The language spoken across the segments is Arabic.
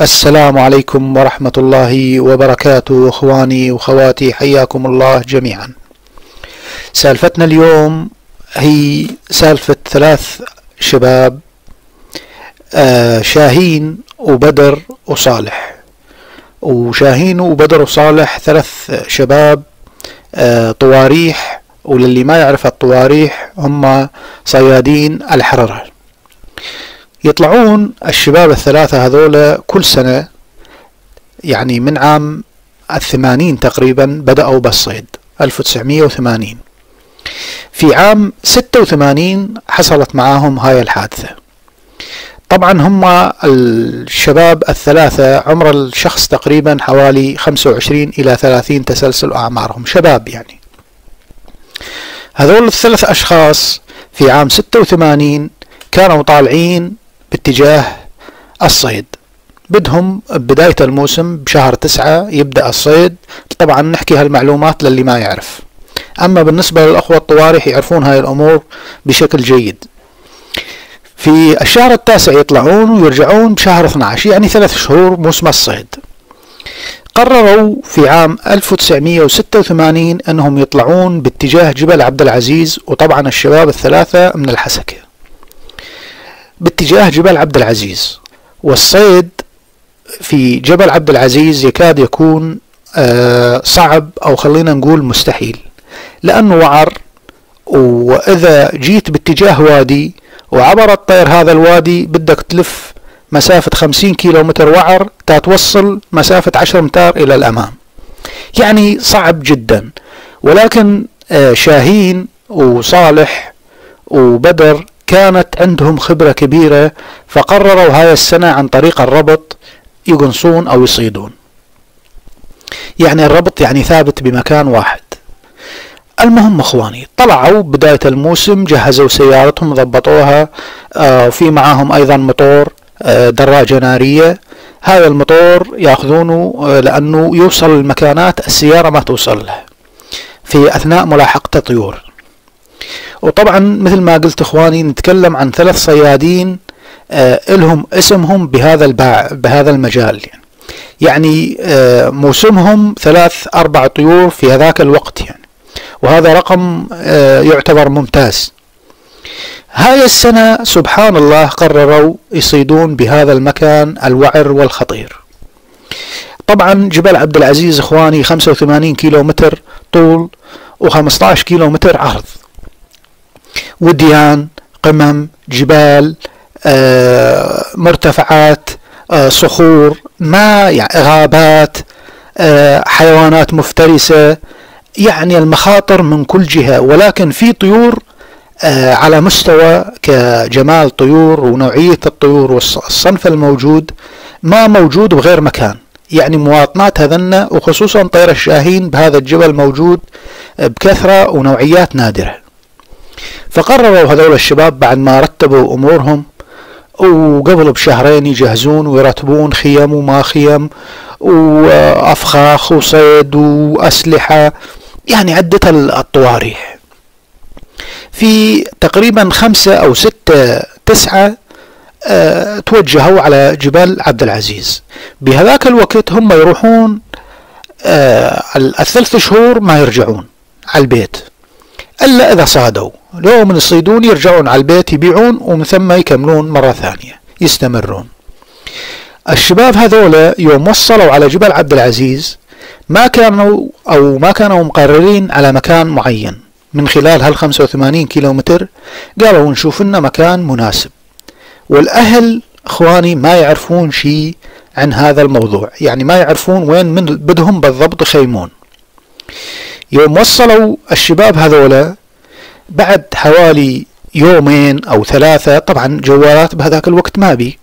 السلام عليكم ورحمة الله وبركاته إخواني وأخواتي حياكم الله جميعا. سالفتنا اليوم هي سالفة ثلاث شباب آه شاهين وبدر وصالح. وشاهين وبدر وصالح ثلاث شباب آه طواريح وللي ما يعرف الطواريح هم صيادين الحررة. يطلعون الشباب الثلاثة هذولا كل سنة يعني من عام الثمانين تقريبا بدأوا بالصيد 1980 في عام 86 حصلت معاهم هاي الحادثة. طبعا هم الشباب الثلاثة عمر الشخص تقريبا حوالي 25 إلى 30 تسلسل أعمارهم شباب يعني. هذول الثلاث أشخاص في عام 86 كانوا طالعين باتجاه الصيد. بدهم بداية الموسم بشهر تسعة يبدأ الصيد. طبعا نحكي هالمعلومات للي ما يعرف. أما بالنسبة للأخوة الطوارح يعرفون هاي الأمور بشكل جيد. في الشهر التاسع يطلعون ويرجعون بشهر 12 يعني ثلاث شهور موسم الصيد. قرروا في عام 1986 أنهم يطلعون باتجاه جبل عبد العزيز وطبعا الشباب الثلاثة من الحسكة. باتجاه جبل عبد العزيز. والصيد في جبل عبد العزيز يكاد يكون آه، صعب أو خلينا نقول مستحيل. لأنه وعر وإذا جيت باتجاه وادي وعبر الطير هذا الوادي بدك تلف مسافة خمسين كيلو متر وعر تتوصل مسافة عشر امتار إلى الأمام. يعني صعب جدا. ولكن آه، شاهين وصالح وبدر كانت عندهم خبرة كبيرة فقرروا هاي السنة عن طريق الربط يقنصون أو يصيدون. يعني الربط يعني ثابت بمكان واحد. المهم أخواني طلعوا بداية الموسم جهزوا سيارتهم ضبطوها آه معاهم أيضا مطور آه دراجة نارية. هذا المطور ياخذونه آه لأنه يوصل المكانات السيارة ما توصل له. في أثناء ملاحقة الطيور وطبعا مثل ما قلت إخواني نتكلم عن ثلاث صيادين آه لهم اسمهم بهذا الباع بهذا المجال. يعني يعني آه موسمهم ثلاث أربع طيور في هذاك الوقت يعني. وهذا رقم آه يعتبر ممتاز. هاي السنة سبحان الله قرروا يصيدون بهذا المكان الوعر والخطير. طبعا جبل عبد العزيز إخواني 85 كيلو متر طول و15 كيلو متر عرض. وديان قمم جبال آه مرتفعات آه صخور ما يعني غابات آه حيوانات مفترسة. يعني المخاطر من كل جهة. ولكن في طيور على مستوى كجمال طيور ونوعية الطيور والصنف الموجود ما موجود بغير مكان. يعني مواطنات هذنا وخصوصا طير الشاهين بهذا الجبل موجود بكثرة ونوعيات نادرة. فقرروا هذول الشباب بعد ما رتبوا أمورهم وقبل بشهرين يجهزون ويرتبون خيم وما خيم وأفخاخ وصيد وأسلحة يعني عدة الطواريح. في تقريبا خمسة أو ستة تسعة أه توجهوا على جبال عبد العزيز. بهذاك الوقت هم يروحون أه الثلاث شهور ما يرجعون على البيت إلا إذا صادوا. لو من يصيدون يرجعون على البيت يبيعون ومن ثم يكملون مرة ثانية يستمرون. الشباب هذولا يوم وصلوا على جبل عبد العزيز ما كانوا أو ما كانوا مقررين على مكان معين. من خلال هال 85 كيلو متر قالوا نشوف لنا مكان مناسب. والأهل إخواني ما يعرفون شيء عن هذا الموضوع يعني ما يعرفون وين من بدهم بالضبط يخيمون. يوم وصلوا الشباب هذولا بعد حوالي يومين أو ثلاثة طبعا جوالات بهذاك الوقت ما بي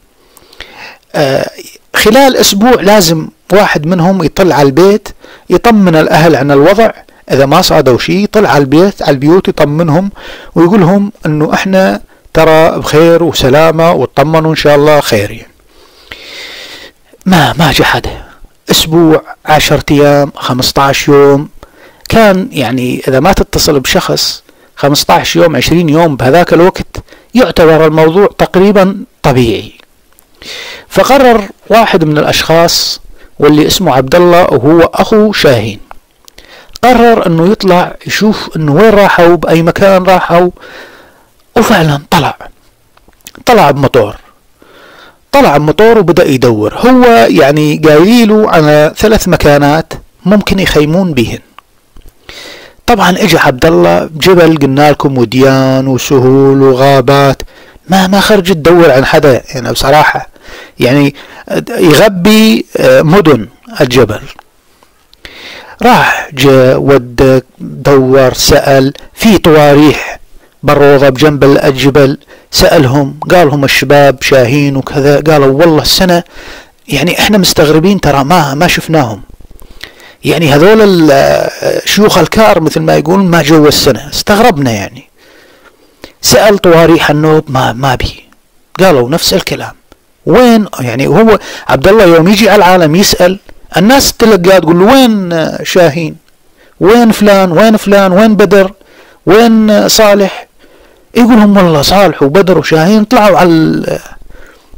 آه خلال أسبوع لازم واحد منهم يطلع على البيت يطمن الأهل عن الوضع. إذا ما صادوا شيء يطلع على البيت على البيوت يطمنهم ويقول لهم إنه إحنا ترى بخير وسلامة وتطمنوا إن شاء الله خير. يعني. ما ما جحد أسبوع عشرة أيام خمسة عشر يوم. كان يعني إذا ما تتصل بشخص 15 يوم 20 يوم بهذاك الوقت يعتبر الموضوع تقريبا طبيعي. فقرر واحد من الأشخاص واللي اسمه عبد الله وهو أخو شاهين. قرر إنه يطلع يشوف انه وين راحوا بأي مكان راحوا وفعلا طلع. طلع بمطور طلع بمطور وبدأ يدور. هو يعني قايله على ثلاث مكانات ممكن يخيمون بهن. طبعا اجى عبد الله جبل قلنا لكم وديان وسهول وغابات. ما ما خرج تدور عن حدا يعني بصراحة. يعني يغبي آه، مدن الجبل. راح جاء ودك دور سأل. في طواريح بالروضة بجنب الجبل. سألهم قالهم الشباب شاهين وكذا. قالوا والله السنة يعني إحنا مستغربين ترى ما ما شفناهم. يعني هذول شيوخ الكار مثل ما يقولون ما جو السنة استغربنا يعني. سأل طواريح النوب ما ما بي. قالوا نفس الكلام. وين يعني هو عبد الله يوم يجي على العالم يسأل الناس تلقاه تقول له وين شاهين؟ وين فلان؟ وين فلان؟ وين بدر؟ وين صالح؟ يقول لهم والله صالح وبدر وشاهين طلعوا على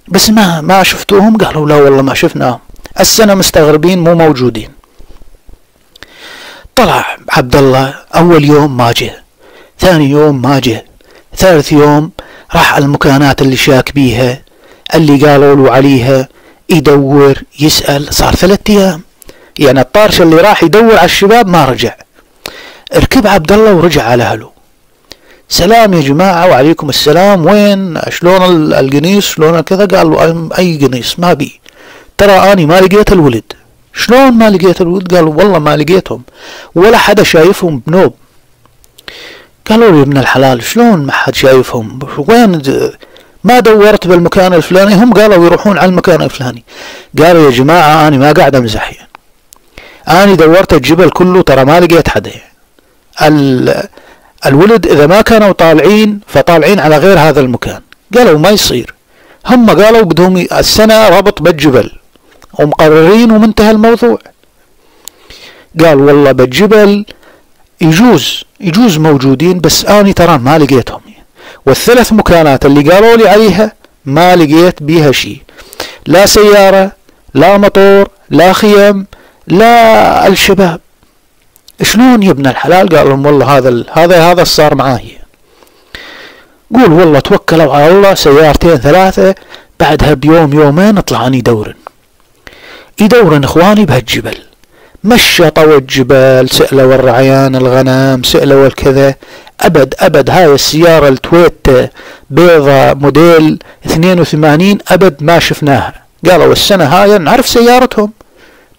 بس ما ما شفتوهم؟ قالوا لا والله ما شفناهم. السنة مستغربين مو موجودين. طلع عبد الله أول يوم ما جه ثاني يوم ما جه ثالث يوم راح المكانات اللي شاك بيها اللي قالوا له عليها يدور يسأل صار ثلاثة أيام. يعني الطارش اللي راح يدور على الشباب ما رجع. ركب عبد الله ورجع على أهله. سلام يا جماعة وعليكم السلام وين؟ شلون القنيص شلون كذا؟ قالوا أي قنيص ما بي. ترى أني ما لقيت الولد. شلون ما لقيت الولد قالوا والله ما لقيتهم ولا حدا شايفهم بنوب. قالوا لي ابن الحلال شلون ما حد شايفهم؟ وين ما دورت بالمكان الفلاني؟ هم قالوا يروحون على المكان الفلاني. قالوا يا جماعة أنا ما قاعد أمزح. يعني أنا دورت الجبل كله ترى ما لقيت حدا. الولد إذا ما كانوا طالعين فطالعين على غير هذا المكان. قالوا ما يصير. هم قالوا بدهم السنة ربط بالجبل. ومقررين ومنتهى الموضوع. قال والله بالجبل يجوز يجوز موجودين بس آني ترى ما لقيتهم. والثلاث مكانات اللي قالوا لي عليها ما لقيت بيها شيء. لا سيارة لا مطور لا خيم لا الشباب. شلون يا ابن الحلال؟ قال لهم والله هذا هذا هذا صار معاي. قول والله توكلوا على الله سيارتين ثلاثة بعدها بيوم يومين طلعاني دورن. يدورن إخواني بهالجبل. مشطوا الجبال سألوا الرعيان الغنم سألوا الكذا أبد أبد هاي السيارة التويتا بيضة موديل 82 أبد ما شفناها. قالوا السنة هاي نعرف سيارتهم.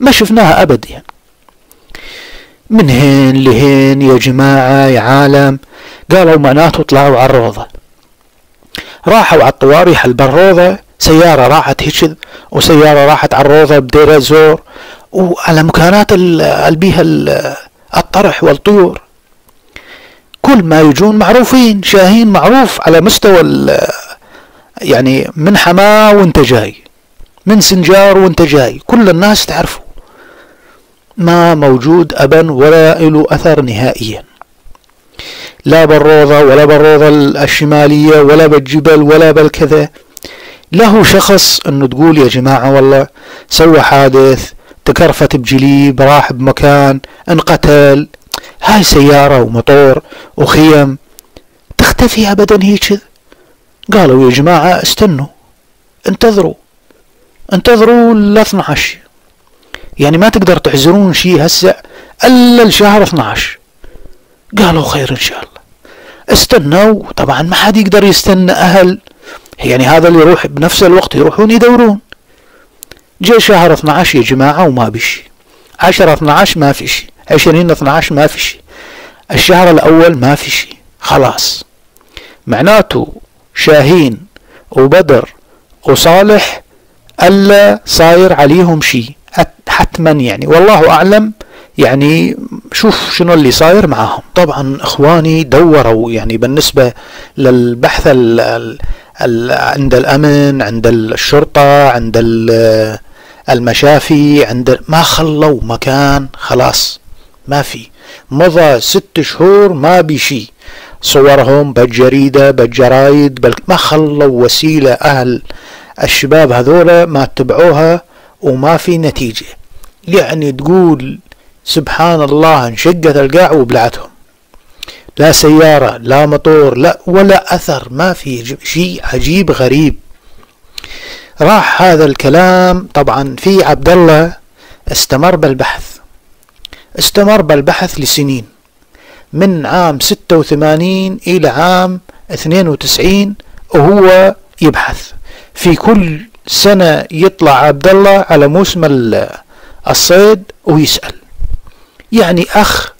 ما شفناها أبد يعني. من هين لهين يا جماعة يا عالم. قالوا معناته طلعوا على الروضة. راحوا على الطواريح البروضة سيارة راحت هيك وسيارة راحت على الروضة بدير الزور وعلى مكانات البيها الطرح والطيور. كل ما يجون معروفين شاهين معروف على مستوى يعني من حماه وانت جاي من سنجار وانت جاي كل الناس تعرفه. ما موجود أبا ولا له أثر نهائيا. لا بالروضة ولا بالروضة الشمالية ولا بالجبل ولا بالكذا. له شخص أنه تقول يا جماعة والله سوى حادث تكرفت بجليب راح بمكان انقتل هاي سيارة ومطور وخيم تختفي ابدا هيك؟ قالوا يا جماعة استنوا انتظروا انتظروا ل 12 يعني ما تقدر تحزرون شيء هسه إلا الشهر 12 قالوا خير إن شاء الله. استنوا طبعا ما حد يقدر يستنى أهل. يعني هذا اللي يروح بنفس الوقت يروحون يدورون. جاء شهر 12 يا جماعة وما بشي 10 12 ما في شيء 20 12 ما في شيء الشهر الأول ما في شيء خلاص. معناته شاهين وبدر وصالح ألا صاير عليهم شيء. حتما يعني. والله أعلم. يعني شوف شنو اللي صاير معاهم طبعا إخواني دوروا يعني بالنسبة للبحث عند الأمن عند الشرطة عند المشافي عند ما خلوا مكان خلاص ما في. مضى ست شهور ما بشي صورهم بالجريدة بالجرايد بل ما خلوا وسيلة أهل الشباب هذولا ما اتبعوها وما في نتيجة. يعني تقول سبحان الله انشقت القاع وبلعتهم. لا سيارة لا مطور لا ولا أثر ما في شيء عجيب غريب. راح هذا الكلام طبعا في عبد الله استمر بالبحث. استمر بالبحث لسنين. من عام 86 إلى عام 92 وهو يبحث. في كل سنة يطلع عبد الله على موسم الصيد ويسأل. يعني أخ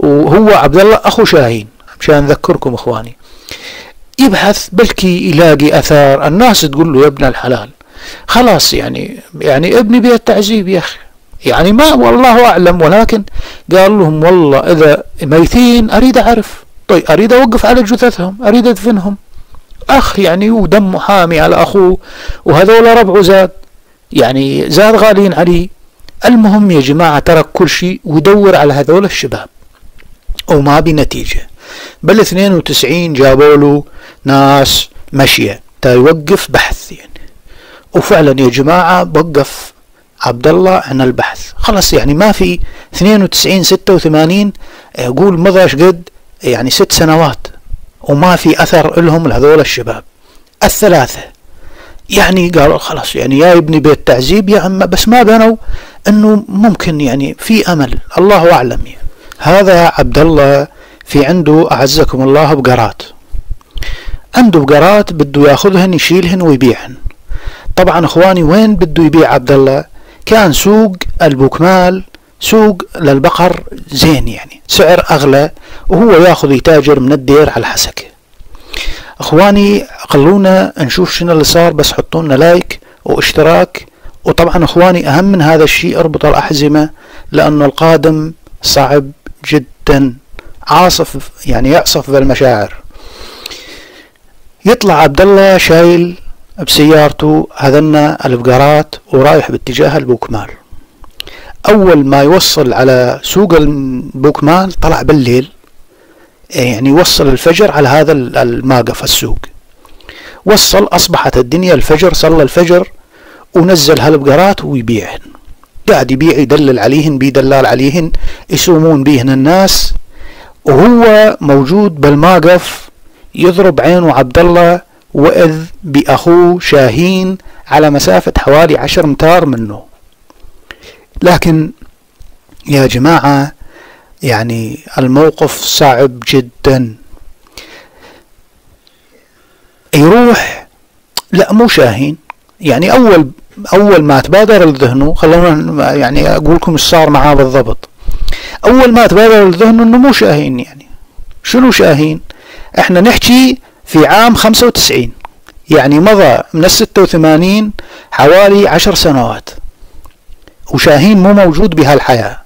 وهو عبد الله أخو شاهين مشان أذكركم إخواني. يبحث بلكي يلاقي أثار الناس تقول له يا ابن الحلال. خلاص يعني يعني ابني بيه التعذيب يا أخي. يعني ما والله أعلم ولكن قال لهم والله إذا ميتين أريد أعرف. طيب أريد أوقف على جثثهم أريد أدفنهم. أخ يعني ودمه حامي على أخوه وهذول ربعه زاد. يعني زاد غالين عليه المهم يا جماعة ترك كل شيء ويدور على هذول الشباب. وما بنتيجة. بل 92 جابوا له ناس مشية. تا يوقف بحث يعني. وفعلا يا جماعة وقف عبد الله عن البحث. خلاص يعني ما في 92 86 يقول مضى قد يعني ست سنوات. وما في أثر لهم لهذول الشباب. الثلاثة. يعني قالوا خلاص يعني يا ابني بيت تعذيب يا عم. بس ما بنوا إنه ممكن يعني في أمل. الله أعلم يعني. هذا عبد الله في عنده أعزكم الله بقرات. عنده بقرات بده ياخذهن يشيلهن ويبيعهن. طبعا إخواني وين بده يبيع عبد الله كان سوق البوكمال سوق للبقر زين يعني سعر أغلى وهو ياخذ يتاجر من الدير على الحسكه إخواني خلونا نشوف شنو اللي صار بس حطوا لنا لايك واشتراك. وطبعا إخواني أهم من هذا الشيء أربط الأحزمة لأنه القادم صعب جدا عاصف يعني يعصف بالمشاعر يطلع عبد الله شايل بسيارته هذنا البقرات ورايح باتجاه البوكمال. أول ما يوصل على سوق البوكمال طلع بالليل يعني وصل الفجر على هذا الماقف السوق. وصل أصبحت الدنيا الفجر صلى الفجر ونزل هالبقرات ويبيعهن. قاعد يبيع يدلل عليهن بيدلال عليهن يسومون بيهن الناس. وهو موجود بالماقف يضرب عينه عبد الله وإذ بأخوه شاهين على مسافة حوالي عشر امتار منه. لكن يا جماعة يعني الموقف صعب جدا. يروح لا مو شاهين. يعني أول أول ما تبادر لذهنه خلونا يعني أقول لكم إيش صار معاه بالضبط. أول ما تبادر لذهنه إنه مو شاهين يعني. شنو شاهين؟ إحنا نحكي في عام 95 يعني مضى من الستة وثمانين حوالي عشر سنوات. وشاهين مو موجود بهالحياة.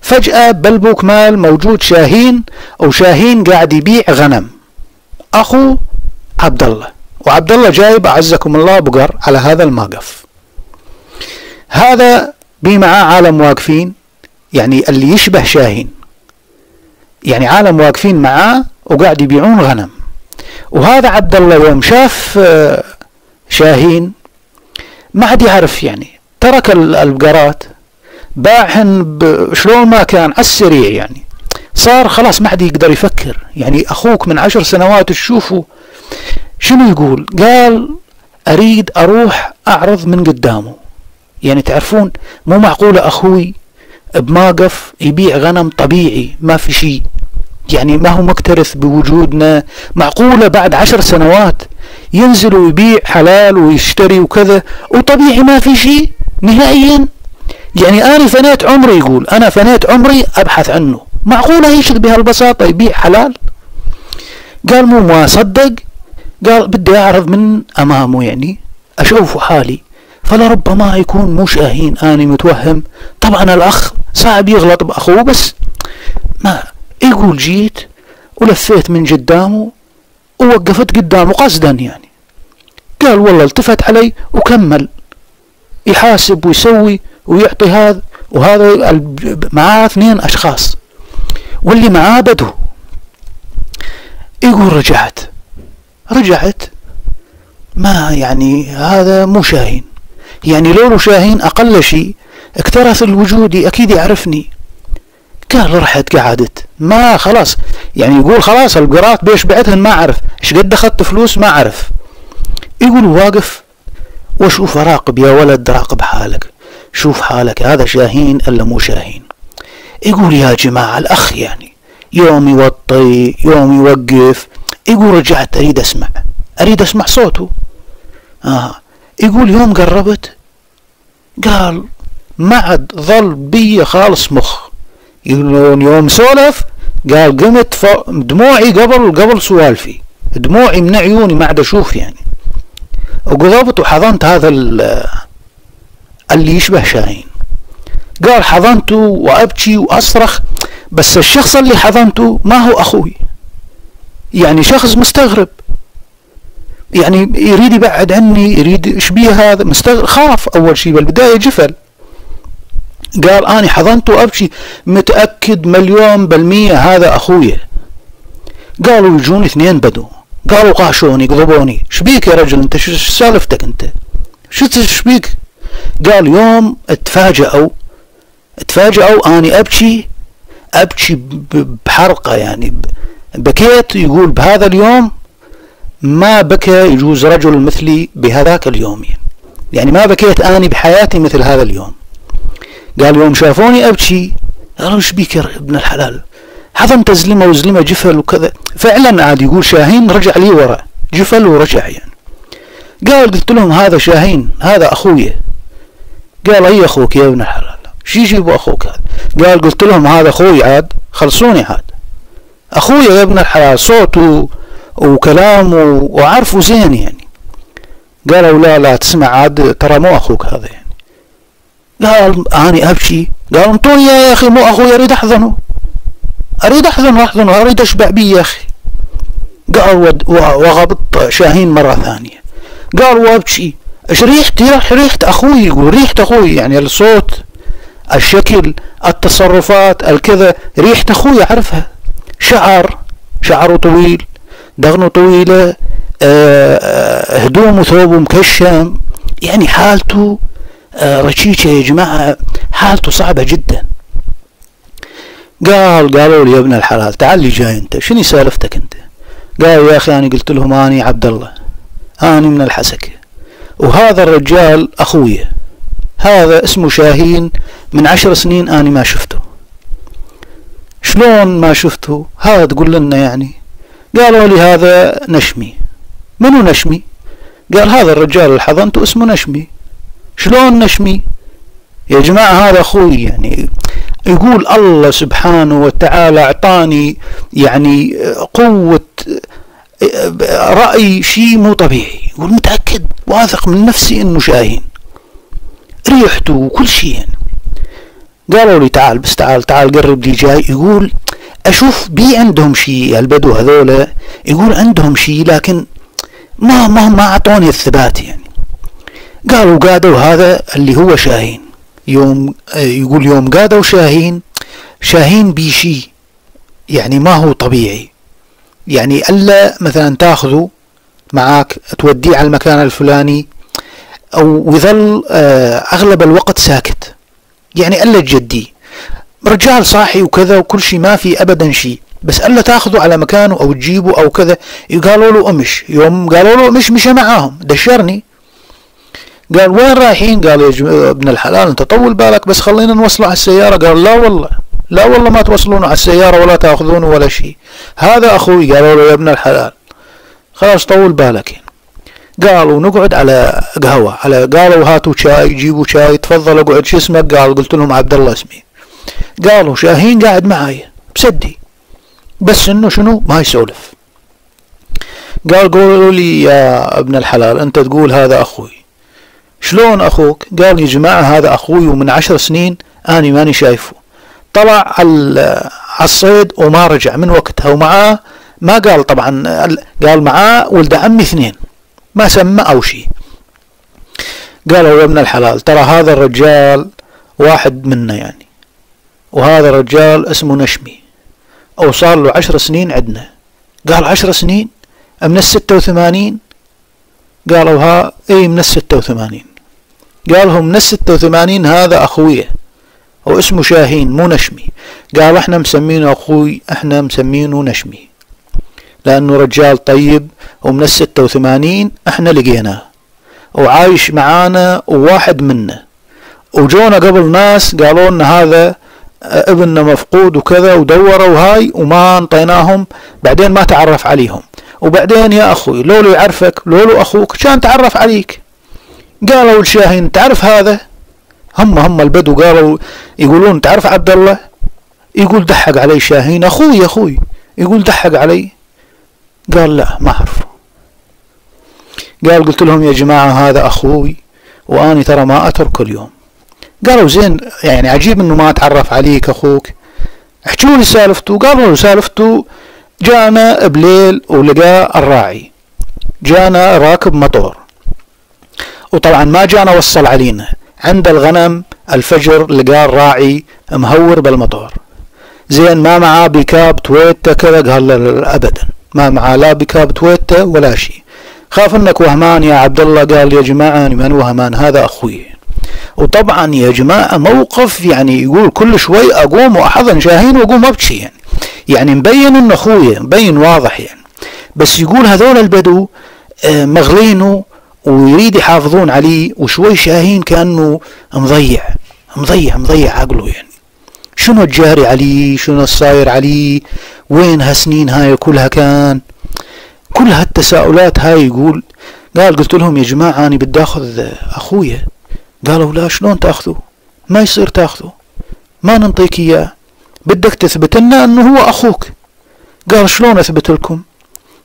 فجأة بالبوك مال موجود شاهين وشاهين قاعد يبيع غنم. أخو عبد الله وعبد الله جايب أعزكم الله بقر على هذا الموقف. هذا بي معاه عالم واقفين يعني اللي يشبه شاهين. يعني عالم واقفين معاه وقاعد يبيعون غنم. وهذا عبد الله يوم شاف آه، شاهين ما عاد يعرف يعني. ترك البقرات باعهن شلون ما كان على السريع يعني. صار خلاص ما حد يقدر يفكر. يعني أخوك من عشر سنوات تشوفه شنو يقول؟ قال أريد أروح أعرض من قدامه. يعني تعرفون مو معقولة أخوي بماقف يبيع غنم طبيعي ما في شيء. يعني ما هو مكترث بوجودنا. معقولة بعد عشر سنوات ينزل ويبيع حلال ويشتري وكذا وطبيعي ما في شيء؟ نهائيا. يعني أنا فنيت عمري يقول أنا فنيت عمري أبحث عنه. معقولة يشك بهالبساطة يبيع حلال؟ قال مو ما صدق. قال بدي أعرض من أمامه يعني. أشوف حالي. فلربما يكون مو شاهين أنا متوهم. طبعا الأخ صعب يغلط بأخوه بس ما يقول جيت ولفيت من قدامه ووقفت قدامه قصدا يعني. قال والله التفت علي وكمل. يحاسب ويسوي ويعطي هذا وهذا معاه اثنين أشخاص. واللي معاه بدو. يقول رجعت. رجعت. ما يعني هذا مو شاهين. يعني لو شاهين أقل شيء اكترث الوجودي أكيد يعرفني. قال رحت قعدت. ما خلاص. يعني يقول خلاص القرات بيش بعتهن ما أعرف إيش قد أخذت فلوس؟ ما أعرف يقول واقف. وشوف راقب يا ولد راقب حالك. شوف حالك هذا شاهين ألا مو شاهين؟ يقول يا جماعة الأخ يعني يوم يوطي يوم يوقف. يقول رجعت أريد أسمع. أريد أسمع صوته. آه. يقول يوم قربت قال ما عاد ظل بي خالص مخ. يقولون يوم سولف قال قمت دموعي قبل قبل سوالفي. دموعي من عيوني ما عاد أشوف يعني. وقضبت وحضنت هذا اللي يشبه شاهين. قال حضنته وأبكي وأصرخ بس الشخص اللي حضنته ما هو أخوي. يعني شخص مستغرب. يعني يريد يبعد عني يريد إيش هذا؟ مستغرب خاف أول شيء بالبداية جفل. قال اني حضنته وأبكي. متأكد مليون بالمية هذا اخويا قالوا يجون اثنين بدو. قالوا قاشوني قضبوني. شبيك يا رجل؟ أنت شو سالفتك أنت؟ شو شبيك قال يوم اتفاجئوا اتفاجئوا أني أبكي. أبكي بحرقة يعني. بكيت يقول بهذا اليوم ما بكى يجوز رجل مثلي بهذاك اليوم. يعني ما بكيت أني بحياتي مثل هذا اليوم. قال يوم شافوني أبكي قالوا إيش بيك يا ابن الحلال؟ حضنت زلمة وزلمة جفل وكذا. فعلا عاد يقول شاهين رجع لي ورا جفل ورجع يعني. قال قلت لهم هذا شاهين هذا اخويا قال أي أخوك يا ابن الحلال؟ شو يجيبوا أخوك هذا؟ قال قلت لهم هذا أخوي عاد خلصوني عاد. أخويا يا ابن الحلال صوته وكلامه وعرفه زين يعني. قالوا لا لا تسمع عاد ترى مو أخوك هذا يعني. قال اني ابكي قال انطوني يا أخي مو أخوي أريد أحضنه. أريد أحضنه أحضنه أريد أشبع بيه يا أخي. قال وغبط شاهين مرة ثانية. قال وابكي إيش ريحتي؟ ريحة أخوي يقول ريحة أخوي يعني الصوت الشكل التصرفات الكذا ريحة أخوي أعرفها. شعر شعره طويل دغنه طويلة آه، آه، هدومه ثوبه مكشم يعني حالته آه، رشيشة يا جماعة حالته صعبة جدا. قال قالوا لي يا ابن الحلال تعال لي جاي انت شنو سالفتك انت؟ قال يا أخي أنا قلت لهم أني عبد الله أني من الحسكة وهذا الرجال أخويا هذا اسمه شاهين من عشر سنين أني ما شفته. شلون ما شفته هذا تقول لنا يعني. قالوا لي هذا نشمي. منو نشمي؟ قال هذا الرجال اللي حضنته اسمه نشمي. شلون نشمي؟ يا جماعة هذا أخوي يعني يقول الله سبحانه وتعالى أعطاني يعني قوة رأي شيء مو طبيعي. يقول متأكد واثق من نفسي إنه شاهين. ريحته وكل شيء يعني. قالوا لي تعال بس تعال تعال قرب لي جاي. يقول أشوف بي عندهم شيء البدو هذولا يقول عندهم شيء لكن ما ما ما أعطوني الثبات يعني. قالوا قادوا هذا اللي هو شاهين. يوم يقول يوم قادوا شاهين شاهين بيشي يعني ما هو طبيعي. يعني ألا مثلا تاخذه معاك توديه على المكان الفلاني أو يظل آه، أغلب الوقت ساكت. يعني ألا تجديه رجال صاحي وكذا وكل شيء ما في ابدا شيء بس ألا تاخذه على مكانه أو تجيبه أو كذا. قالوا له أمش. يوم قالوا له أمش مشى معاهم. دشرني. قال وين رايحين؟ قال يا ابن الحلال أنت طول بالك بس خلينا نوصله على السيارة. قال لا والله. لا والله ما توصلونه على السيارة ولا تاخذونه ولا شيء هذا أخوي قالوا له يا ابن الحلال. خلاص طول بالك. قالوا نقعد على قهوة على قالوا هاتوا شاي جيبوا شاي تفضل اقعد شو اسمك؟ قال قلت لهم عبد الله اسمي. قالوا شاهين قاعد معاي بسدي. بس انه شنو؟ ما يسولف. قال قولوا لي يا ابن الحلال انت تقول هذا أخوي. شلون أخوك؟ قال يا جماعة هذا أخوي ومن عشر سنين أني ماني شايفه. طلع على الصيد وما رجع من وقتها ومعاه ما قال طبعا قال معاه ولد عمي اثنين. ما سمى أو شيء. قالوا يا ابن الحلال. ترى هذا الرجال واحد منا يعني. وهذا الرجال اسمه نشمي. أو صار له عشر سنين عندنا. قال عشر سنين؟ من الستة وثمانين؟ قالوا ها إي من الستة وثمانين. قالهم من الستة وثمانين هذا اخويه واسمه شاهين مو نشمي. قال إحنا مسمينه أخوي إحنا مسمينه نشمي. لأنه رجال طيب ومن الستة وثمانين إحنا لقيناه وعايش معانا وواحد منا. وجونا قبل ناس قالوا لنا هذا ابننا مفقود وكذا ودوروا هاي وما أنطيناهم. بعدين ما تعرف عليهم. وبعدين يا أخوي لولو يعرفك لولو أخوك كان تعرف عليك. قالوا الشاهين تعرف هذا؟ هم هم البدو قالوا يقولون تعرف عبد الله؟ يقول دحق علي شاهين أخوي أخوي. يقول دحق علي؟ قال لا ما أعرفه. قال قلت لهم يا جماعة هذا أخوي وأني ترى ما أترك اليوم. قالوا زين يعني عجيب إنه ما أتعرف عليك أخوك. احكوا لي سالفته قالوا له سالفته جانا بليل ولقى الراعي. جانا راكب مطور وطبعا ما جانا وصل علينا. عند الغنم الفجر لقى الراعي مهور بالمطور زين ما معاه بكاب تويتا كذا قال ابدا. ما معاه لا بكاب تويتا ولا شيء. خاف أنك وهمان يا عبد الله قال يا جماعة من وهمان؟ هذا أخوي. وطبعا يا جماعة موقف يعني يقول كل شوي أقوم وأحضن شاهين وأقوم أبكي. يعني يعني مبين إنه أخويا مبين واضح يعني. بس يقول هذول البدو مغلينه ويريد يحافظون عليه وشوي شاهين كأنه مضيع. مضيع مضيع عقله يعني. شنو الجاري عليه شنو الصاير عليه وين هالسنين هاي كلها كان؟ كل هالتساؤلات هاي يقول قال قلت لهم يا جماعة أنا بدي أخذ أخويا. قالوا لا شلون تأخذه؟ ما يصير تأخذه. ما ننطيك إياه. بدك تثبت لنا إنه هو أخوك. قال شلون أثبت لكم؟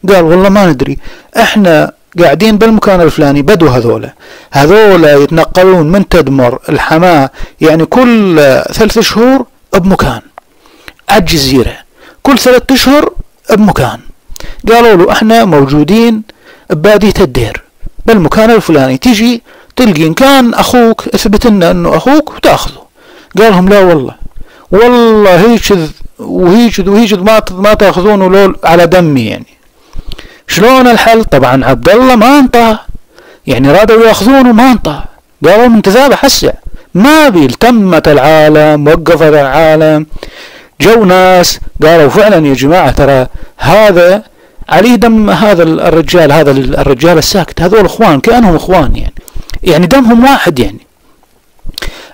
قال والله ما ندري. إحنا قاعدين بالمكان الفلاني بدو هذولا. هذولا يتنقلون من تدمر الحماة يعني كل ثلاث شهور بمكان. على الجزيرة كل ثلاثة أشهر بمكان. قالوا له إحنا موجودين ببادية الدير. بالمكان الفلاني. تيجي تلقي إن كان أخوك اثبت لنا أنه أخوك وتأخذه. قال لهم لا والله. والله هيك وهيك وهيك ما ما تأخذونه لول على دمي يعني. شلون الحل؟ طبعا عبد الله ما انطى يعني رادوا يأخذونه ما انطى قالوا من تذابح هسه. ما بي التمت العالم وقفت العالم. جو ناس قالوا فعلا يا جماعة ترى هذا عليه دم هذا الرجال هذا الرجال الساكت هذول إخوان كأنهم إخوان يعني. يعني دمهم واحد يعني.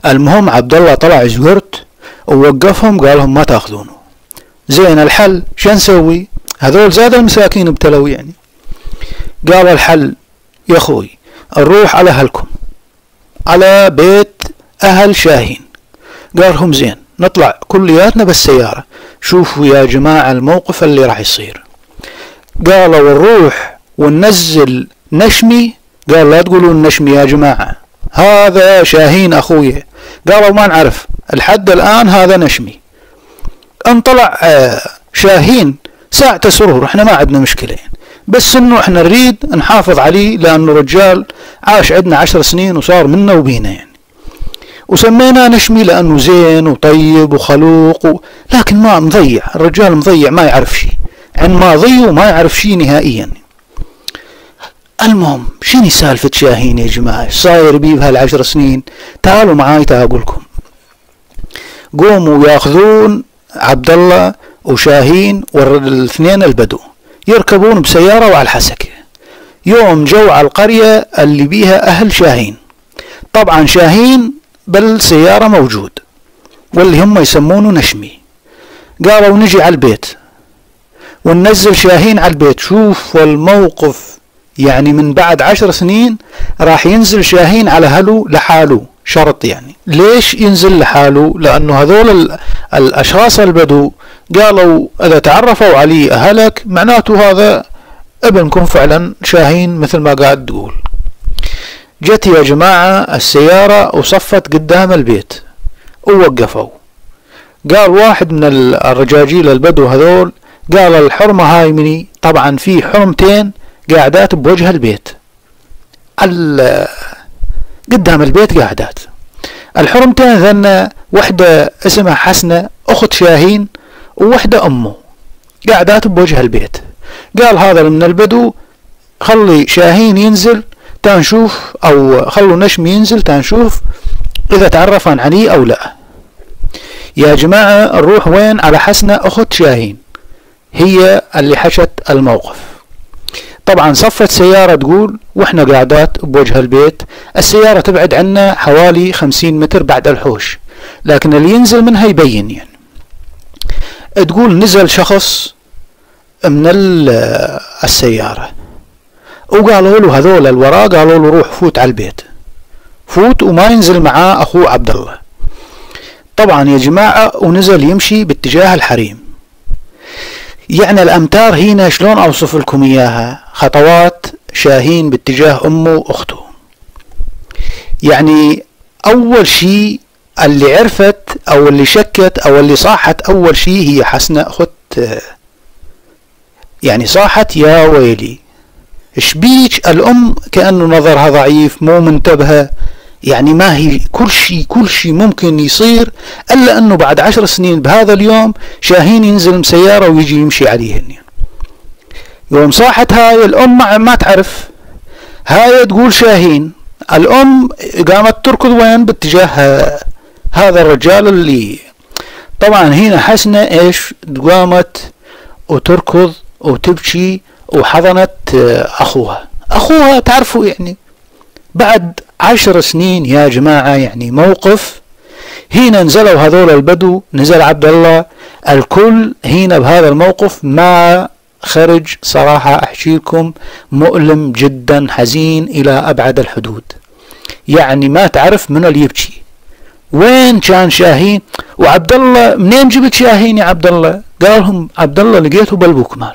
المهم عبد الله طلع زقرت ووقفهم قال لهم ما تأخذونه. زين الحل شو نسوي؟ هذول زاد المساكين ابتلوا يعني. قال الحل يا أخوي نروح على أهلكم على بيت أهل شاهين. قال لهم زين نطلع كلياتنا بالسيارة. شوفوا يا جماعة الموقف اللي راح يصير. قالوا نروح وننزل نشمي. قال لا تقولون نشمي يا جماعة. هذا شاهين أخوي. قالوا ما نعرف. الحد الآن هذا نشمي. انطلع آه، شاهين. ساعة سرور إحنا ما عندنا مشكلة. يعني. بس إنه إحنا نريد نحافظ عليه لأنه رجال عاش عندنا عشر سنين وصار منا وبينا يعني. وسميناه نشمي لأنه زين وطيب وخلوق و... لكن ما مضيع الرجال مضيع ما يعرف شيء. عن ماضيه وما يعرف شيء نهائيا. المهم شنو سالفة شاهين يا جماعة؟ صاير بيه بهالعشر سنين؟ تعالوا معاي تعال لكم. قوموا ياخذون عبد الله وشاهين والاثنين البدو يركبون بسيارة وعلى الحسكة يوم جو على القرية اللي بيها أهل شاهين. طبعا شاهين بالسيارة موجود واللي هم يسمونه نشمي. قالوا نجي على البيت. وننزل شاهين على البيت. شوف الموقف يعني من بعد عشر سنين راح ينزل شاهين على هلو لحاله شرط يعني. ليش ينزل لحاله لأنه هذول الأشخاص البدو قالوا إذا تعرفوا علي أهلك معناته هذا ابنكم فعلا شاهين مثل ما قاعد تقول. جت يا جماعة السيارة وصفت قدام البيت. ووقفوا. قال واحد من الرجاجيل البدو هذول قال الحرمة هاي مني. طبعا في حرمتين قاعدات بوجه البيت. قدام البيت قاعدات. الحرمتين ذن وحدة اسمها حسنة أخت شاهين ووحدة أمه. قاعدات بوجه البيت. قال هذا من البدو خلي شاهين ينزل تنشوف أو خلوا نشم ينزل تنشوف إذا تعرف عن علي أو لا. يا جماعة نروح وين؟ على حسنة أخت شاهين. هي اللي حشت الموقف. طبعا صفت سيارة تقول وإحنا قاعدات بوجه البيت السيارة تبعد عنا حوالي خمسين متر بعد الحوش لكن اللي ينزل منها يبين يعني. تقول نزل شخص من السيارة. وقالوا له هذول الوراء قالوا له روح فوت على البيت. فوت وما ينزل معاه أخوه عبد الله طبعا يا جماعة ونزل يمشي باتجاه الحريم. يعني الأمتار هنا شلون أوصف لكم إياها؟ خطوات شاهين باتجاه أمه وأخته. يعني أول شيء اللي عرفت أو اللي شكت أو اللي صاحت أول شيء هي حسنة أخت يعني صاحت يا ويلي. شبيك الأم كأنه نظرها ضعيف مو منتبهة. يعني ما هي كل شيء كل شيء ممكن يصير إلا إنه بعد عشر سنين بهذا اليوم شاهين ينزل بسيارة ويجي يمشي عليهن يوم صاحت هاي الأم ما تعرف. هاي تقول شاهين الأم قامت تركض وين؟ باتجاه هذا الرجال اللي طبعا هنا حسنة إيش؟ قامت وتركض وتبكي وحضنت أخوها. أخوها تعرفوا يعني بعد عشر سنين يا جماعة يعني موقف هنا نزلوا هذول البدو نزل عبد الله الكل هنا بهذا الموقف ما خرج. صراحة أحكي لكم مؤلم جدا حزين إلى أبعد الحدود. يعني ما تعرف من اللي يبكي. وين كان شاهين؟ وعبد الله منين جبت شاهين يا عبد الله؟ قال لهم عبد الله لقيته بالبوك مال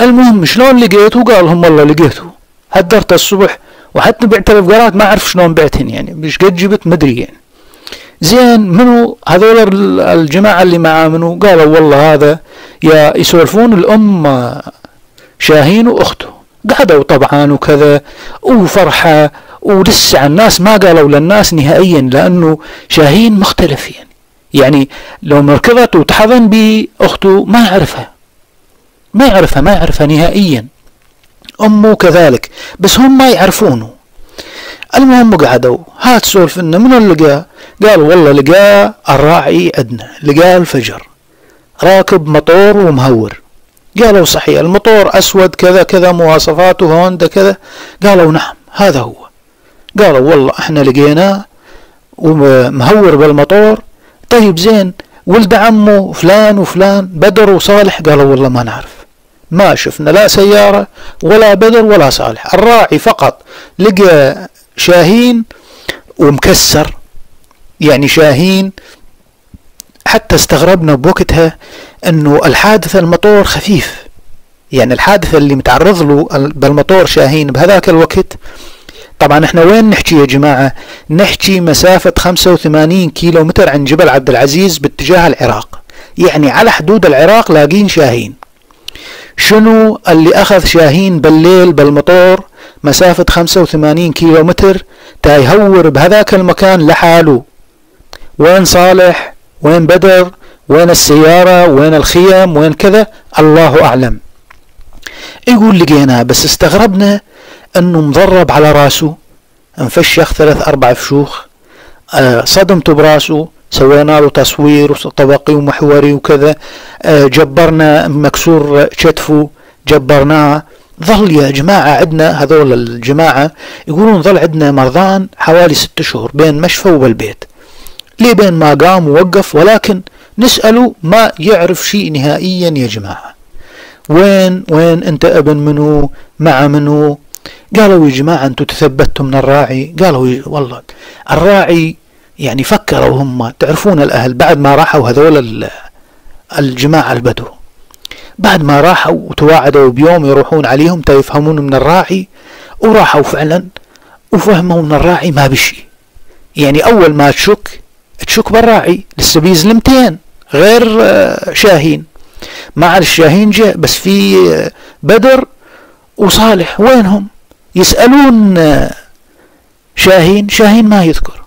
المهم شلون لقيته؟ قال لهم والله لقيته. هدرت الصبح وحتى بعت الفقرات ما اعرف شلون بعتهن يعني مش قد جبت مدري يعني. زين منو؟ هذول الجماعة اللي معاه منو؟ قالوا والله هذا يا يسولفون الأم شاهين وأخته. قعدوا طبعا وكذا وفرحة ولسه الناس ما قالوا للناس نهائيا لأنه شاهين مختلف يعني يعني لو مركضت وتحضن بأخته ما يعرفها ما يعرفها ما يعرفها نهائيا. أمه كذلك بس هم ما يعرفونه. المهم قعدوا هات سولف إنه من لقاه قالوا والله لقاه الراعي عندنا لقاه الفجر. راكب مطور ومهور. قالوا صحيح المطور أسود كذا كذا مواصفاته هوندا كذا. قالوا نعم هذا هو. قالوا والله إحنا لقيناه ومهور بالمطور. طيب زين ولد عمه فلان وفلان بدر وصالح قالوا والله ما نعرف. ما شفنا لا سيارة ولا بدر ولا صالح. الراعي فقط لقى شاهين ومكسر يعني شاهين حتى استغربنا بوقتها إنه الحادث المطور خفيف. يعني الحادث اللي متعرض له بالمطور شاهين بهذاك الوقت. طبعا إحنا وين نحكي يا جماعة؟ نحكي مسافة 85 كيلو متر عن جبل عبد العزيز باتجاه العراق. يعني على حدود العراق لاقين شاهين. شنو اللي أخذ شاهين بالليل بالمطور مسافة 85 كيلو متر تا يهور بهذاك المكان لحاله؟ وين صالح؟ وين بدر؟ وين السيارة؟ وين الخيم وين كذا؟ الله أعلم. يقول لقيناه بس استغربنا إنه مضرب على راسه انفشخ ثلاث أربع فشوخ آه صدمته براسه سوينا له تصوير طبقي ومحوري وكذا. آه جبرنا مكسور كتفه جبرناه ظل يا جماعة عندنا هذول الجماعة يقولون ظل عندنا مرضان حوالي ست شهور بين مشفى وبالبيت ليه بين ما قام ووقف؟ ولكن نسأله ما يعرف شيء نهائيا يا جماعة. وين وين أنت ابن منو؟ مع منو؟ قالوا يا جماعة أنتم تثبتوا من الراعي. قالوا والله الراعي يعني فكروا هم تعرفون الأهل بعد ما راحوا هذول الجماعة البدو بعد ما راحوا وتواعدوا بيوم يروحون عليهم تيفهمون من الراعي وراحوا فعلا وفهموا من الراعي ما بشي. يعني أول ما تشك تشك بالراعي لسه بيزلمتين غير شاهين. مع الشاهين جاء بس في بدر وصالح وينهم؟ يسألون شاهين شاهين ما يذكر.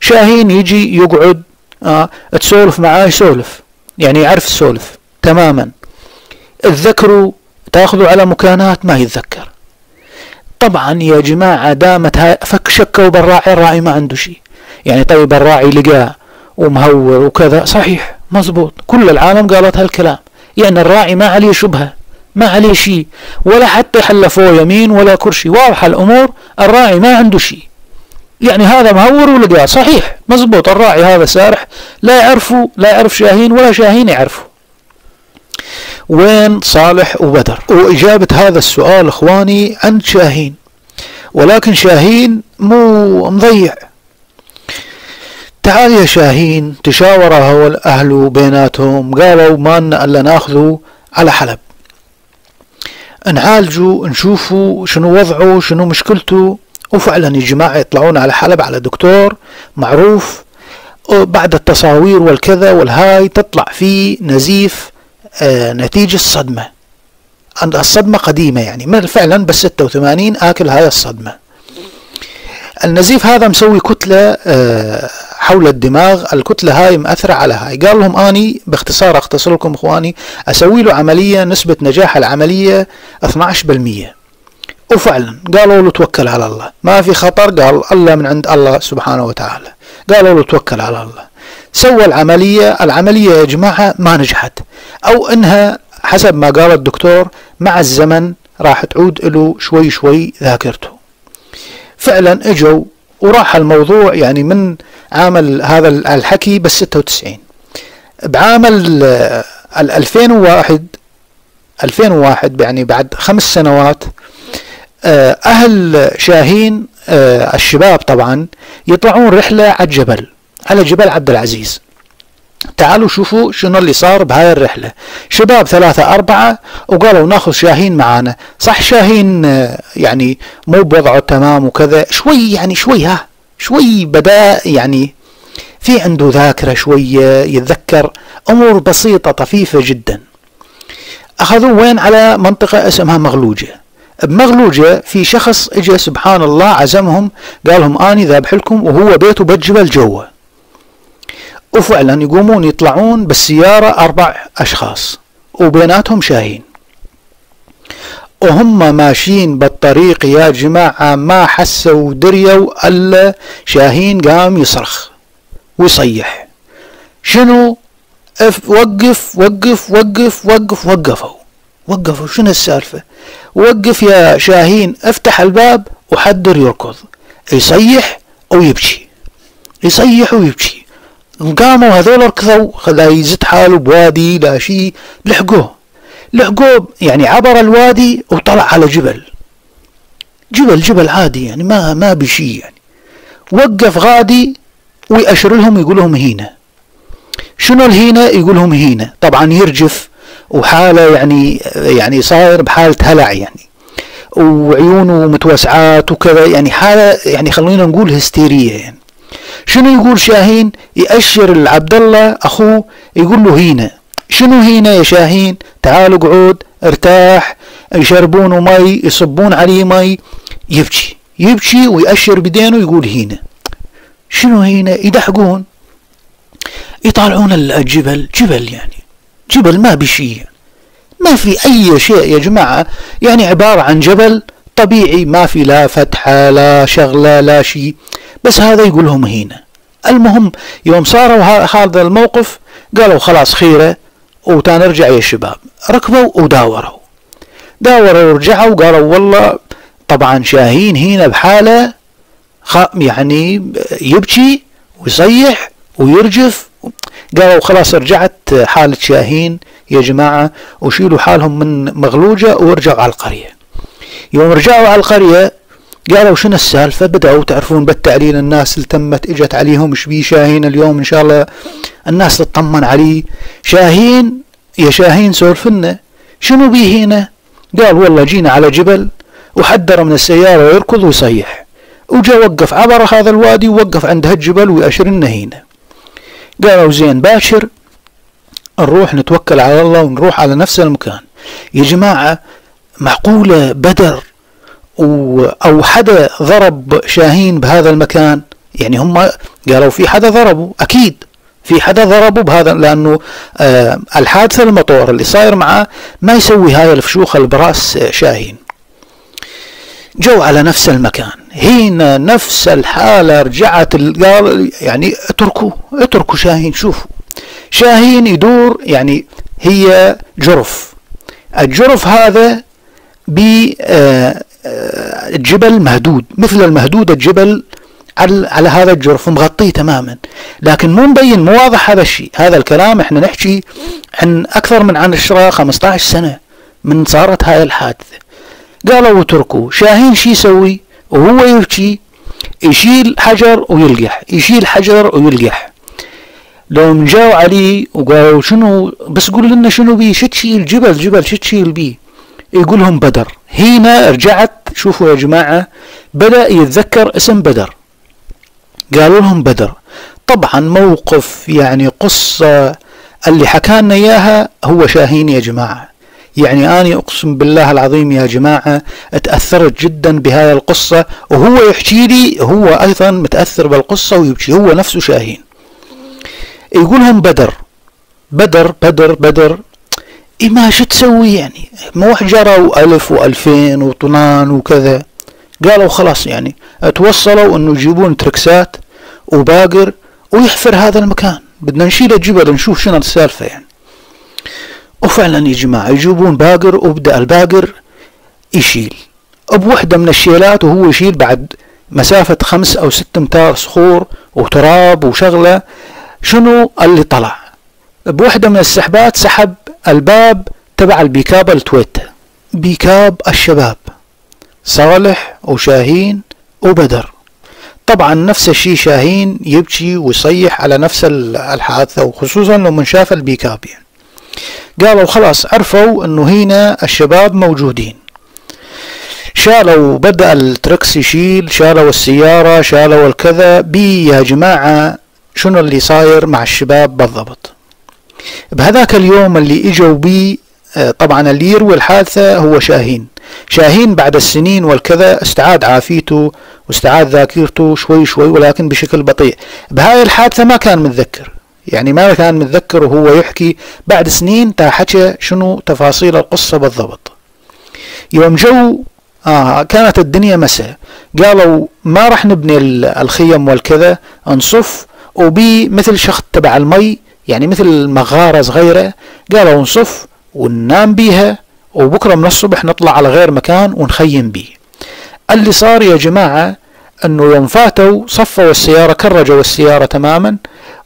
شاهين يجي يقعد آه تسولف معاه يسولف يعني يعرف السولف تماما. تذكروا تأخذوا على مكانات ما يتذكر. طبعا يا جماعة دامت فك شكوا بالراعي الراعي ما عنده شيء. يعني طيب الراعي لقاه ومهور وكذا صحيح مزبوط. كل العالم قالت هالكلام. يعني الراعي ما عليه شبهة ما عليه شيء. ولا حتى حلفوه يمين ولا كرشي واضحة الأمور الراعي ما عنده شيء. يعني هذا مهور ولقاه صحيح. مزبوط الراعي هذا سارح. لا يعرفه لا يعرف شاهين ولا شاهين يعرفه. وين صالح وبدر؟ وإجابة هذا السؤال إخواني عند شاهين. ولكن شاهين مو مضيع. تعال يا شاهين تشاور هو أهله بيناتهم قالوا ما لنا إلا نأخذه على حلب. نعالجه نشوفه شنو وضعه شنو مشكلته. وفعلا يا جماعة يطلعون على حلب على دكتور معروف بعد التصاوير والكذا والهاي تطلع فيه نزيف آه نتيجة صدمة الصدمة قديمة يعني من فعلا بس 86 آكل هاي الصدمة. النزيف هذا مسوي كتلة آه حول الدماغ. الكتلة هاي مأثرة على هاي. قال لهم أني باختصار أختصر لكم إخواني أسوي له عملية نسبة نجاح العملية 12% وفعلا قالوا له توكل على الله. ما في خطر قال الله من عند الله سبحانه وتعالى. قالوا له توكل على الله. سوى العملية العملية يا جماعة ما نجحت. أو إنها حسب ما قال الدكتور مع الزمن راح تعود له شوي شوي ذاكرته. فعلا إجوا وراح الموضوع يعني من عام هذا الحكي بس 96 بعام ال 2001 2001 يعني بعد خمس سنوات أهل شاهين آه، الشباب طبعا يطلعون رحلة على الجبل على جبل عبد العزيز. تعالوا شوفوا شنو اللي صار بهاي الرحلة. شباب ثلاثة أربعة وقالوا ناخذ شاهين معانا. صح شاهين آه، يعني مو بوضعه تمام وكذا شوي يعني شوي ها شوي بدأ يعني في عنده ذاكرة شوية يتذكر أمور بسيطة طفيفة جدا. أخذوا وين؟ على منطقة اسمها مغلوجة. بمغلوجة في شخص اجى سبحان الله عزمهم قالهم آني ذابح لكم وهو بيته بالجبل جوا وفعلا يقومون يطلعون بالسيارة أربع أشخاص وبيناتهم شاهين. وهم ماشيين بالطريق يا جماعة ما حسوا دريوا ألا شاهين قام يصرخ ويصيح. شنو؟ وقف وقف وقف وقف وقفوا. وقفوا. شنو السالفة؟ وقف يا شاهين افتح الباب وحدر يركض يصيح ويبكي. يصيح ويبكي. قاموا هذول ركضوا لا يزت حاله بوادي لا شيء. لحقوه. لحقوه يعني عبر الوادي وطلع على جبل. جبل جبل عادي يعني ما ما بشي يعني. وقف غادي ويأشر لهم يقول لهم هنا. شنو الهينة؟ يقول لهم هينة طبعا يرجف. وحاله يعني يعني صاير بحالة هلع يعني. وعيونه متوسعات وكذا يعني حالة يعني خلينا نقول هستيرية يعني. شنو يقول شاهين؟ يأشر العبد الله أخوه يقول له هينا شنو هينا يا شاهين؟ تعال اقعد ارتاح يشربونه مي يصبون عليه مي. يبكي يبكي ويأشر بدينه يقول هينا شنو هينا يدحقون. يطالعون الجبل جبل يعني. جبل ما بشيء ما في أي شيء يا جماعة. يعني عبارة عن جبل طبيعي ما في لا فتحة لا شغلة لا شيء. بس هذا يقولهم هنا. المهم يوم صاروا هذا الموقف قالوا خلاص خيرة وتنرجع يا شباب. ركبوا وداوروا. داوروا ورجعوا قالوا والله طبعا شاهين هنا بحالة يعني يبكي ويصيح ويرجف قالوا خلاص رجعت حالة شاهين يا جماعة وشيلوا حالهم من مغلوجة وارجعوا على القرية. يوم رجعوا على القرية قالوا شنو السالفة؟ بدأوا تعرفون بالتعليل الناس التمت إجت عليهم إيش بيه شاهين اليوم؟ إن شاء الله الناس تطمن عليه. شاهين يا شاهين سولفنا شنو بيه هنا؟ قال والله جينا على جبل وحدر من السيارة ويركض ويصيح وجا وقف عبر هذا الوادي ووقف عند هالجبل ويأشر لنا هنا. قالوا زين باشر نروح نتوكل على الله ونروح على نفس المكان. يا جماعة معقولة بدر أو حدا ضرب شاهين بهذا المكان؟ يعني هم قالوا في حدا ضربه أكيد في حدا ضربه بهذا لأنه آه الحادثة المطور اللي صاير معاه ما يسوي هاي الفشوخة براس شاهين. جو على نفس المكان. هنا نفس الحالة رجعت قال يعني اتركوا اتركوا شاهين شوفوا. شاهين يدور يعني هي جرف. الجرف هذا بجبل آه، آه، مهدود مثل المهدود الجبل على هذا الجرف مغطيه تماما. لكن مو مبين مو واضح هذا الشيء. هذا الكلام إحنا نحكي عن أكثر من عن 10 15 سنة من صارت هاي الحادثة. قالوا اتركوا شاهين شي يسوي؟ وهو يبكي يشيل حجر ويلقح يشيل حجر ويلقح. لو جاوا عليه وقالوا شنو؟ بس قول لنا شنو بيه؟ تشيل جبل جبل شو تشيل بيه. يقول لهم بدر. هنا رجعت شوفوا يا جماعة بدأ يتذكر اسم بدر. قالوا لهم بدر. طبعا موقف يعني قصة. اللي حكى لنا إياها هو شاهين يا جماعة. يعني أنا أقسم بالله العظيم يا جماعة تأثرت جدا بهذه القصة وهو يحكي لي هو أيضا متأثر بالقصة ويبكي هو نفسه شاهين. يقولهم بدر بدر بدر بدر إيه ما شو تسوي يعني؟ ما جروا ألف وألفين وطنان وكذا. قالوا خلاص يعني توصلوا إنه يجيبون تركسات وباقر ويحفر هذا المكان. بدنا نشيل الجبل نشوف شنو السالفة يعني. وفعلا يا جماعة يجيبون باقر وبدأ الباقر يشيل. بوحدة من الشيلات وهو يشيل بعد مسافة خمس أو ست أمتار صخور وتراب وشغلة شنو اللي طلع؟ بوحدة من السحبات سحب الباب تبع البيكاب التويوتا بيكاب الشباب صالح وشاهين وبدر. طبعا نفس الشيء شاهين يبكي ويصيح على نفس الحادثة وخصوصا لما شاف البيكاب يعني. قالوا خلاص عرفوا إنه هنا الشباب موجودين. شالوا بدأ التركس يشيل شالوا السيارة شالوا الكذا بي يا جماعة شنو اللي صاير مع الشباب بالضبط. بهذاك اليوم اللي إجوا بي آه، طبعا اللي يروي الحادثة هو شاهين. شاهين بعد السنين والكذا استعاد عافيته واستعاد ذاكرته شوي شوي ولكن بشكل بطيء. بهاي الحادثة ما كان متذكر. يعني ما كان متذكر وهو يحكي بعد سنين تا حكى شنو تفاصيل القصة بالضبط. يوم جو آه كانت الدنيا مساء. قالوا ما راح نبني الخيم والكذا نصف وبي مثل شخط تبع المي يعني مثل مغارة صغيرة قالوا نصف وننام بيها وبكرة من الصبح نطلع على غير مكان ونخيم بيه اللي صار يا جماعة أنه يوم فاتوا صفوا السيارة كرجوا السيارة تماما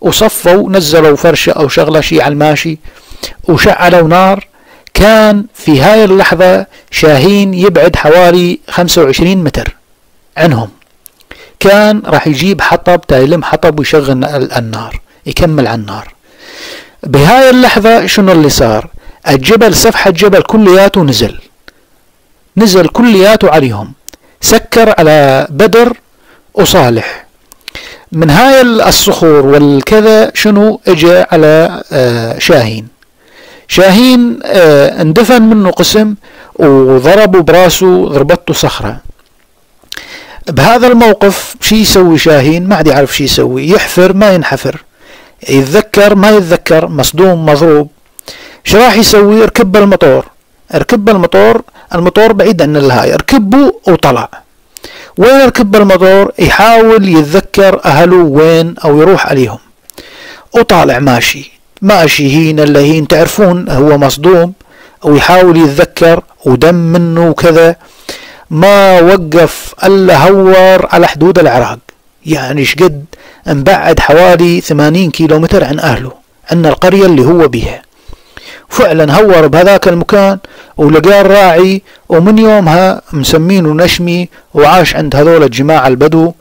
وصفوا نزلوا فرشة أو شغلة شيء على الماشي وشعلوا نار. كان في هاي اللحظة شاهين يبعد حوالي 25 متر عنهم. كان راح يجيب حطب تايلم حطب ويشغل النار يكمل على النار. بهاي اللحظة شنو اللي صار؟ الجبل سفح الجبل كلياته نزل. نزل كلياته عليهم. سكر على بدر وصالح. من هاي الصخور والكذا شنو اجى على آه، شاهين. شاهين آه، اندفن منه قسم وضربوا براسه ضربته صخرة. بهذا الموقف شي يسوي شاهين؟ ما عاد يعرف شي يسوي. يحفر ما ينحفر. يتذكر ما يتذكر مصدوم مضروب. شو راح يسوي؟ ركب المطور ركب المطور المطور بعيد عن الهاي ركبه وطلع. وين ركب المطور يحاول يتذكر أهله وين أو يروح عليهم. وطالع ماشي. ماشي هين اللي هين تعرفون هو مصدوم ويحاول يتذكر ودم منه وكذا. ما وقف إلا هور على حدود العراق. يعني شقد مبعد حوالي ثمانين كيلومتر عن أهله عن القرية اللي هو بيها. فعلا هور بهذاك المكان ولقاه الراعي ومن يومها مسمينه نشمي وعاش عند هذول الجماعة البدو.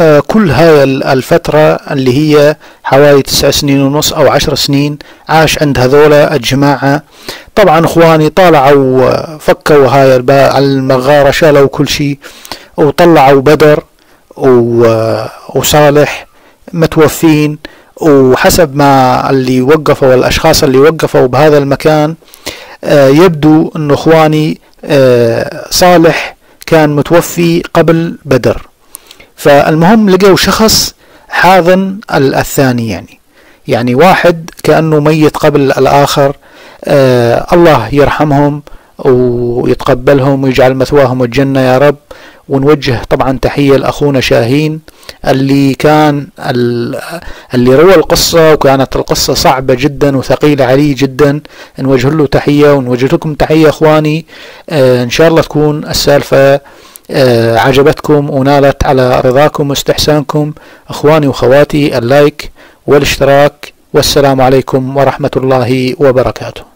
آه كل هاي الفترة اللي هي حوالي تسع سنين ونص أو عشر سنين عاش عند هذول الجماعة. طبعا إخواني طالعوا فكوا هاي المغارة شالوا كل شيء وطلعوا بدر وصالح متوفين. وحسب ما اللي وقفوا الأشخاص اللي وقفوا بهذا المكان يبدو أن إخواني آه، صالح كان متوفي قبل بدر. فالمهم لقوا شخص حاضن الثاني يعني. يعني واحد كأنه ميت قبل الآخر آه الله يرحمهم ويتقبلهم ويجعل مثواهم الجنة يا رب. ونوجه طبعا تحية لأخونا شاهين اللي كان اللي روى القصة وكانت القصة صعبة جدا وثقيلة عليه جدا. نوجه له تحية ونوجه لكم تحية أخواني. آه إن شاء الله تكون السالفة آه عجبتكم ونالت على رضاكم واستحسانكم. أخواني وأخواتي اللايك والاشتراك والسلام عليكم ورحمة الله وبركاته.